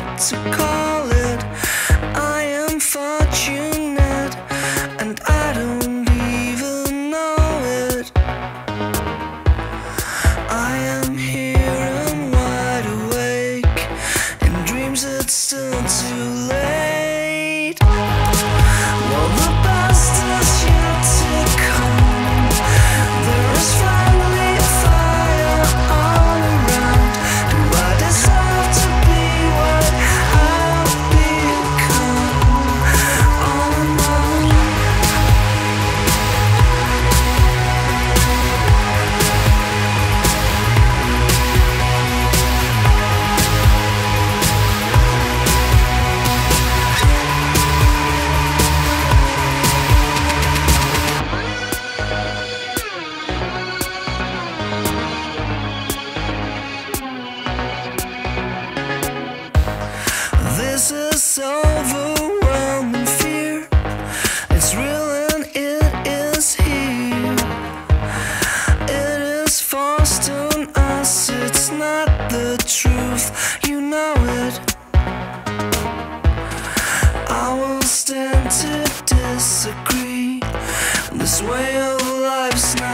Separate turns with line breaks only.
to call. overwhelming fear. It's real and it is here. It is forced on us, it's not the truth. You know it. I will stand to disagree. This way of life's not.